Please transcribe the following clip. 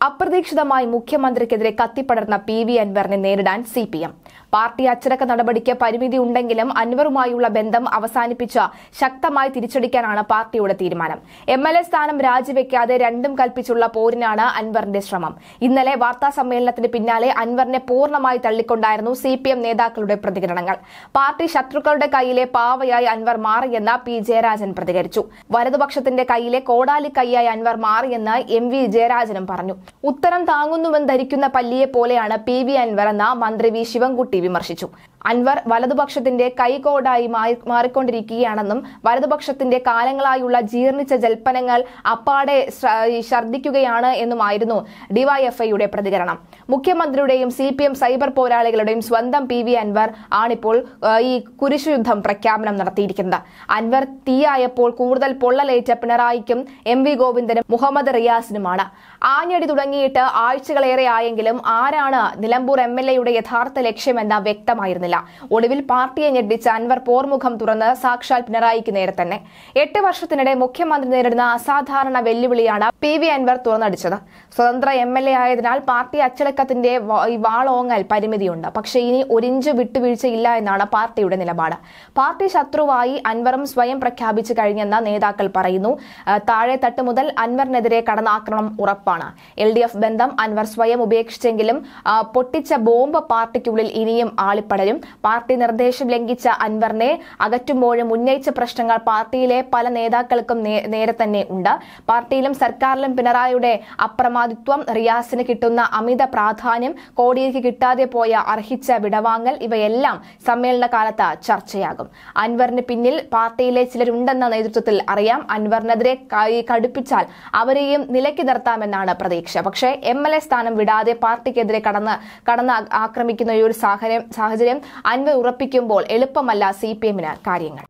അപ്രതീക്ഷിതമായി മുഖ്യമന്ത്രിക്കെതിരെ കത്തിപ്പടർന്ന P V അൻവറിനെ നേരിടാൻ സി പി എം. പാർട്ടി അച്ചടക്ക നടപടിക്ക് പരിമിതി ഉണ്ടെങ്കിലും അൻവറുമായുള്ള ബന്ധം അവസാനിപ്പിച്ച ശക്തമായി തിരിച്ചടിക്കാനാണ് പാർട്ടിയുടെ തീരുമാനം. എം എൽ എ സ്ഥാനം രാജിവെക്കാതെ രണ്ടും കൽപ്പിച്ചുള്ള പോരിനാണ് അൻവറിന്റെ ശ്രമം. ഇന്നലെ വാർത്താ സമ്മേളനത്തിന് പിന്നാലെ അൻവറിനെ പൂർണമായി തള്ളിക്കൊണ്ടായിരുന്നു സി പി എം നേതാക്കളുടെ പ്രതികരണങ്ങൾ. പാർട്ടി ശത്രുക്കളുടെ കയ്യിലെ പാവയായി അൻവർ മാറിയെന്ന് പി ജയരാജൻ പ്രതികരിച്ചു. വലതുപക്ഷത്തിന്റെ കയ്യിലെ കോടാലി കൈയായി അൻവർ മാറിയെന്ന് എം വി ജയരാജനും പറഞ്ഞു. ഉത്തരം താങ്ങുന്നുവെന്ന് ധരിക്കുന്ന പല്ലിയെ പോലെയാണ് പി വി അൻവർ എന്ന മന്ത്രി വി ശിവൻകുട്ടി വിമർശിച്ചു. അൻവർ വലതുപക്ഷത്തിന്റെ കൈകോടായി മാറിക്കൊണ്ടിരിക്കുകയാണെന്നും വലതുപക്ഷത്തിന്റെ കാലങ്ങളായുള്ള ജീർണിച്ച ജൽപ്പനങ്ങൾ അപ്പാടെ ഛർദ്ദിക്കുകയാണ് എന്നുമായിരുന്നു ഡിവൈഎഫ്ഐയുടെ പ്രതികരണം. മുഖ്യമന്ത്രിയുടെയും സി പി എം സൈബർ പോരാളികളുടെയും സ്വന്തം പി വി അൻവർ ആണിപ്പോൾ ഈ കുരിശുയുദ്ധം പ്രഖ്യാപനം നടത്തിയിരിക്കുന്നത്. അൻവർ തീയായപ്പോൾ കൂടുതൽ പൊള്ളലേറ്റ പിണറായിക്കും എം വി ഗോവിന്ദനും മുഹമ്മദ് റിയാസിനുമാണ്. ആഞ്ഞടി തുടങ്ങിയിട്ട് ആഴ്ചകളേറെ ആയെങ്കിലും ആരാണ് നിലമ്പൂർ എം എൽ എയുടെ യഥാർത്ഥ ലക്ഷ്യമെന്ന് വ്യക്തമായിരുന്നില്ല. ഒടുവിൽ പാർട്ടിയെ ഞെട്ടിച്ച അൻവർ പോർമുഖം തുറന്ന് സാക്ഷാൽ പിണറായിക്ക് നേരെ തന്നെ. എട്ട് വർഷത്തിനിടെ മുഖ്യമന്ത്രി നേരിടുന്ന അസാധാരണ വെല്ലുവിളിയാണ് പി വി അൻവർ തുറന്നടിച്ചത്. സ്വതന്ത്ര എം എൽ എ ആയതിനാൽ പാർട്ടി അച്ചടക്കത്തിന്റെ വാളോങ്ങൽ പരിമിതിയുണ്ട്. പക്ഷേ ഇനി ഒരിഞ്ച് വിട്ടുവീഴ്ചയില്ല എന്നാണ് പാർട്ടിയുടെ നിലപാട്. പാർട്ടി ശത്രുവായി അൻവറും സ്വയം പ്രഖ്യാപിച്ചു കഴിഞ്ഞെന്ന് നേതാക്കൾ പറയുന്നു. താഴെ തട്ട് മുതൽ അൻവറിനെതിരെ കടന്നാക്രമണം ഉറപ്പാണ്. എൽ ഡി എഫ് ബന്ധം അൻവർ സ്വയം ഉപേക്ഷിച്ചെങ്കിലും പൊട്ടിച്ച ബോംബ് പാർട്ടിക്കുള്ളിൽ ഇനിയും ആളിപ്പടരും. പാർട്ടി നിർദ്ദേശം ലംഘിച്ച അൻവറിനെ അകറ്റുമ്പോഴും ഉന്നയിച്ച പ്രശ്നങ്ങൾ പാർട്ടിയിലെ പല നേതാക്കൾക്കും നേരെ തന്നെ ഉണ്ട്. പാർട്ടിയിലും സർക്കാരിലും പിണറായിയുടെ അപ്രമാദിത്വം റിയാസിന് കിട്ടുന്ന അമിത പ്രാധാന്യം കോടിയേക്ക് കിട്ടാതെ പോയ അർഹിച്ച വിടവാങ്ങൽ ഇവയെല്ലാം സമ്മേളന കാലത്ത് ചർച്ചയാകും. അൻവറിന് പിന്നിൽ പാർട്ടിയിലെ ചിലരുണ്ടെന്ന നേതൃത്വത്തിൽ അറിയാം. അൻവറിനെതിരെ കടുപ്പിച്ചാൽ അവരെയും നിലയ്ക്ക് നിർത്താമെന്നാണ് പ്രതീക്ഷ. പക്ഷേ എ സ്ഥാനം വിടാതെ പാർട്ടിക്കെതിരെ കടന്ന് കടന്ന് ആക്രമിക്കുന്ന ഈ ഒരു സാഹചര്യം സാഹചര്യം അൻവർ ഉറപ്പിക്കുമ്പോൾ എളുപ്പമല്ല സി പി എമ്മിന് കാര്യങ്ങൾ.